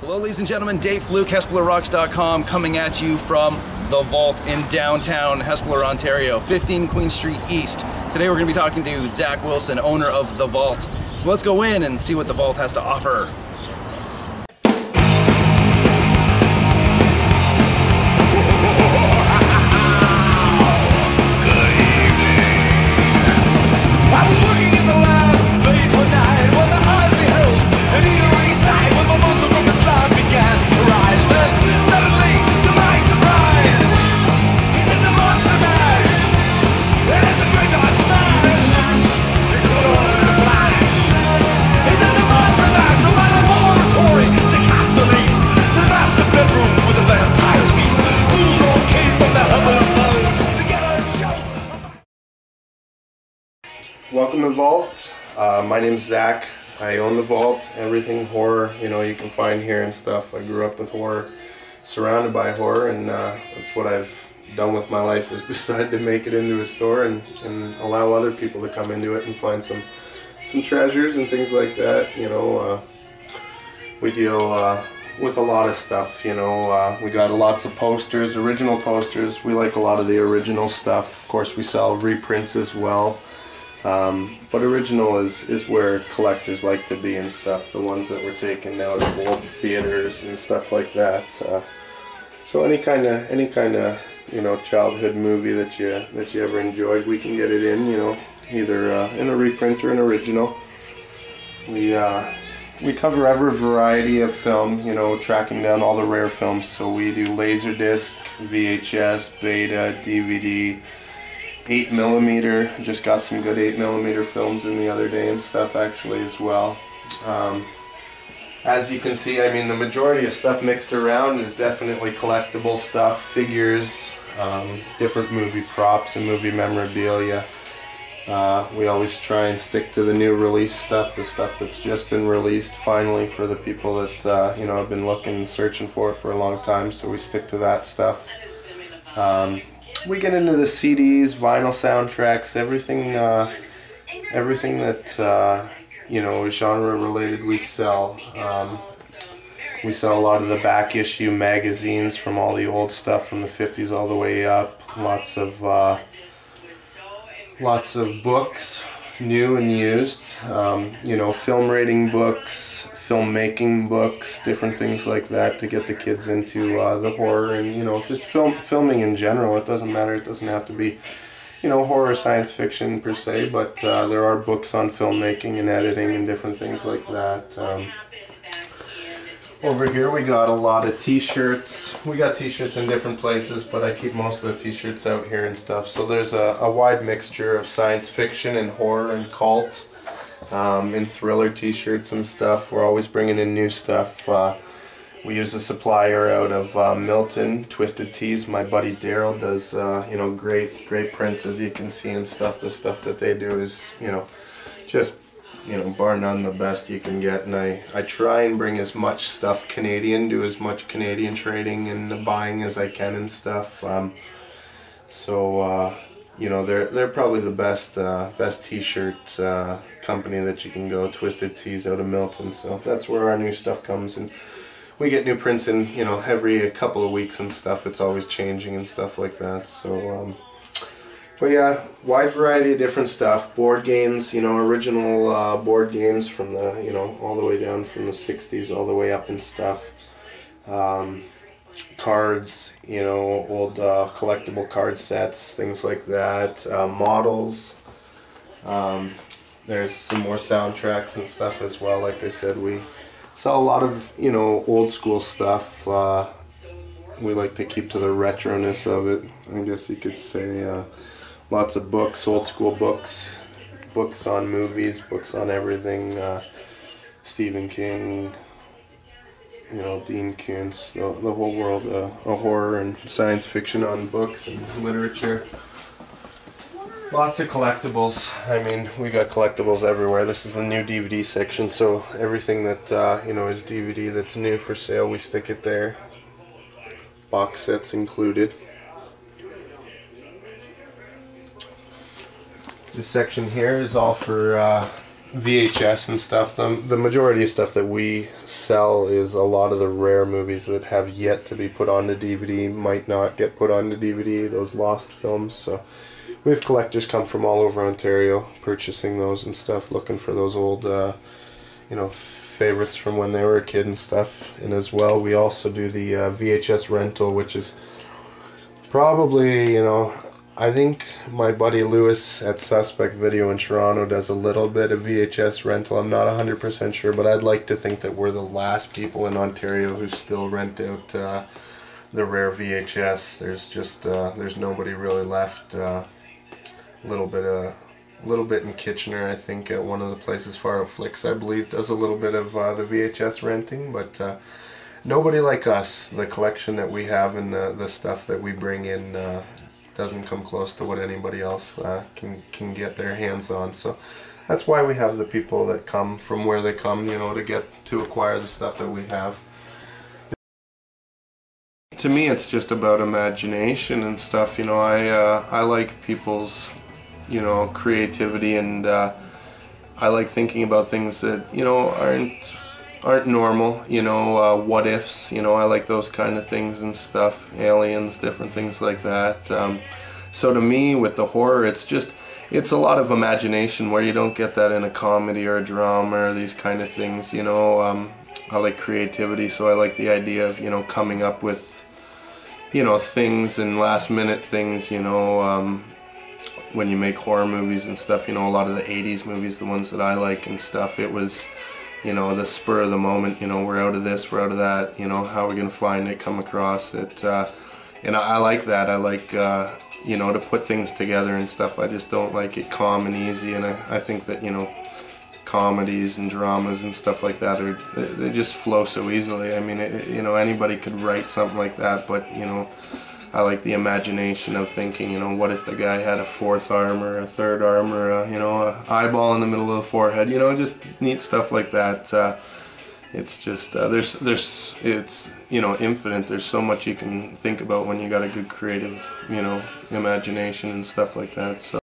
Hello, ladies and gentlemen. Dave Flook, HespelerRocks.com, coming at you from the Vault in downtown Hespeler, Ontario, 15 Queen Street East. Today we're going to be talking to Zack Wilson, owner of the Vault. So let's go in and see what the Vault has to offer. Welcome to the Vault. Uh, my name's Zack. I own the Vault. Everything horror, you know, you can find here and stuff. I grew up with horror, surrounded by horror, and uh, that's what I've done with my life. Is decided to make it into a store and, and allow other people to come into it and find some some treasures and things like that. You know, uh, we deal uh, with a lot of stuff. You know, uh, we got lots of posters, original posters. We like a lot of the original stuff. Of course, we sell reprints as well. Um, but original is, is where collectors like to be and stuff. The ones that were taken out of old theaters and stuff like that. Uh, so any kind of any kind of you know childhood movie that you that you ever enjoyed, we can get it in. You know, either uh, in a reprint or an original. We uh, we cover every variety of film. You know, tracking down all the rare films. So we do laserdisc, VHS, Beta, DVD. 8 millimeter. Just got some good 8 millimeter films in the other day and stuff actually as well. Um, as you can see, I mean, the majority of stuff mixed around is definitely collectible stuff, figures, um, different movie props and movie memorabilia. Uh, we always try and stick to the new release stuff, the stuff that's just been released finally for the people that uh, you know have been looking and searching for it for a long time. So we stick to that stuff. Um, we get into the CDs, vinyl soundtracks, everything, uh, everything that uh, you know genre related. We sell. Um, we sell a lot of the back issue magazines from all the old stuff from the 50s all the way up. Lots of uh, lots of books, new and used. Um, you know, film rating books, filmmaking books, different things like that to get the kids into uh, the horror and you know just film filming in general. It doesn't matter. It doesn't have to be you know horror science fiction per se, but uh, there are books on filmmaking and editing and different things like that. Um, over here we got a lot of t-shirts. We got t-shirts in different places, but I keep most of the t-shirts out here and stuff. So there's a, a wide mixture of science fiction and horror and cult. Um, and thriller t-shirts and stuff. We're always bringing in new stuff. Uh, we use a supplier out of uh, Milton, Twisted Tees. My buddy Daryl does, uh, you know, great, great prints as you can see and stuff. The stuff that they do is, you know, just you know, bar none the best you can get. And I, I try and bring as much stuff Canadian, do as much Canadian trading and buying as I can and stuff. Um, so, uh, you know, they're they're probably the best uh, best T-shirt uh, company that you can go. Twisted Tees out of Milton. So that's where our new stuff comes and. We get new prints in, you know, every couple of weeks and stuff. It's always changing and stuff like that. So, um, but yeah, wide variety of different stuff. Board games, you know, original uh, board games from the, you know, all the way down from the 60s all the way up and stuff. Um, cards, you know, old uh, collectible card sets, things like that. Uh, models. Um, there's some more soundtracks and stuff as well. Like I said, we sell a lot of, you know, old school stuff. Uh, we like to keep to the retroness of it, I guess you could say. Lots of books, old school books, books on movies, books on everything. Uh, Stephen King, you know, Dean Koontz, the, the whole world uh, of horror and science fiction on books and literature. Lots of collectibles. I mean, we got collectibles everywhere. This is the new DVD section, so everything that uh, you know is DVD that's new for sale, we stick it there. Box sets included. This section here is all for uh, VHS and stuff. The, the majority of stuff that we sell is a lot of the rare movies that have yet to be put onto DVD, might not get put onto DVD, those lost films. So we have collectors come from all over Ontario purchasing those and stuff, looking for those old, uh, you know, favorites from when they were a kid and stuff. And as well, we also do the uh, VHS rental, which is probably, you know, I think my buddy Lewis at Suspect Video in Toronto does a little bit of VHS rental. I'm not 100% sure, but I'd like to think that we're the last people in Ontario who still rent out uh, the rare VHS. There's just uh, there's nobody really left. Uh, a little bit a little bit in Kitchener, I think, at one of the places far out Flicks, I believe, does a little bit of uh, the VHS renting, but uh, nobody like us. The collection that we have and the, the stuff that we bring in uh, doesn't come close to what anybody else uh, can can get their hands on. So that's why we have the people that come from where they come, you know, to get to acquire the stuff that we have. To me, it's just about imagination and stuff. You know, I uh, I like people's you know creativity and uh, I like thinking about things that you know aren't aren't normal you know uh, what ifs you know I like those kind of things and stuff aliens different things like that um, so to me with the horror it's just it's a lot of imagination where you don't get that in a comedy or a drama or these kind of things you know um, I like creativity so I like the idea of you know coming up with you know things and last minute things you know um, when you make horror movies and stuff, you know, a lot of the 80s movies, the ones that I like and stuff, it was, you know, the spur of the moment, you know, we're out of this, we're out of that, you know, how are we going to find it, come across it, uh, and I, I, like that, I like, uh, you know, to put things together and stuff, I just don't like it calm and easy, and I, I think that, you know, comedies and dramas and stuff like that are, they just flow so easily, I mean, it, you know, anybody could write something like that, but, you know, I like the imagination of thinking, you know, what if the guy had a fourth arm or a third arm or, a, you know, a eyeball in the middle of the forehead, you know, just neat stuff like that. Uh, it's just, uh, there's, there's, it's, you know, infinite. There's so much you can think about when you got a good creative, you know, imagination and stuff like that. So.